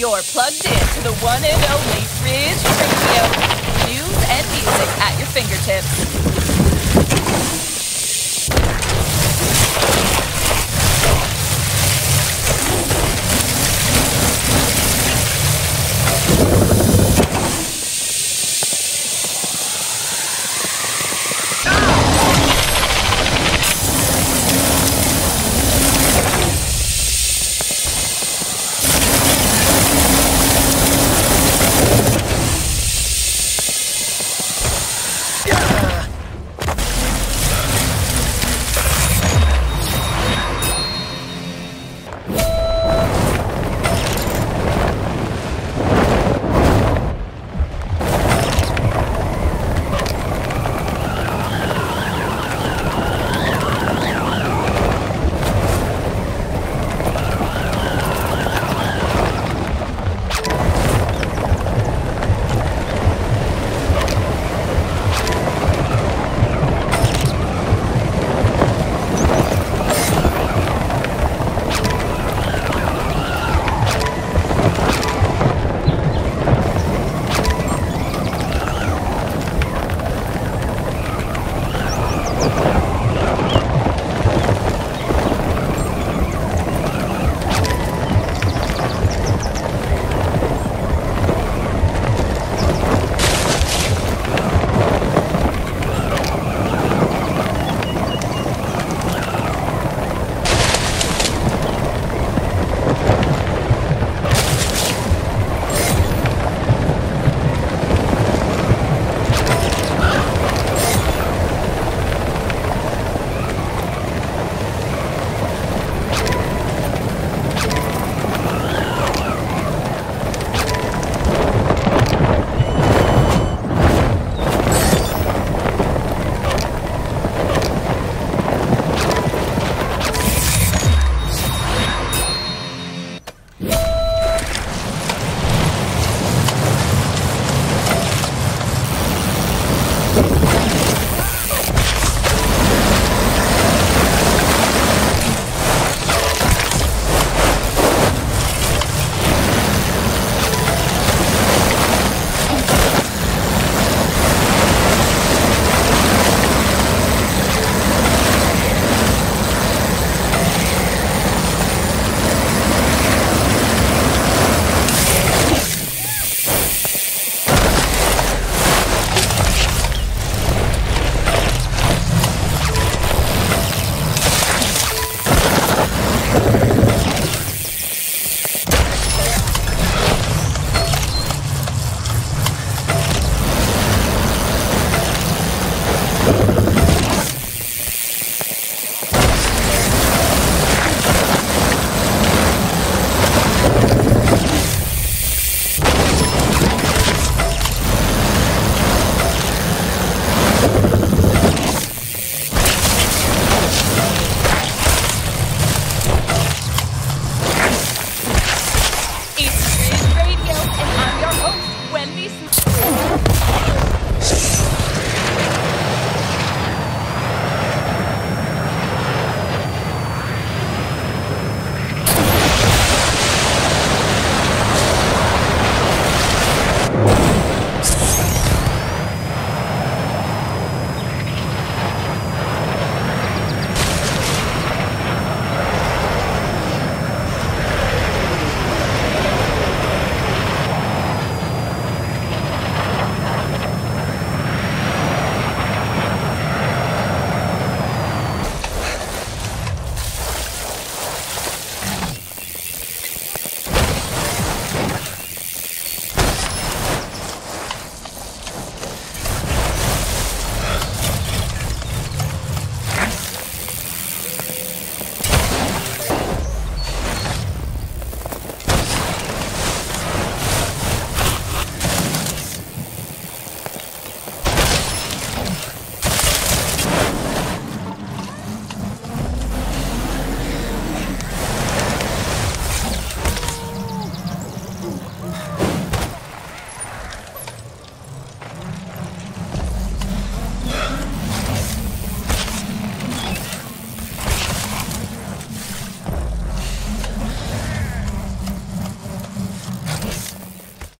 You're plugged in to the one and only Fridge Radio.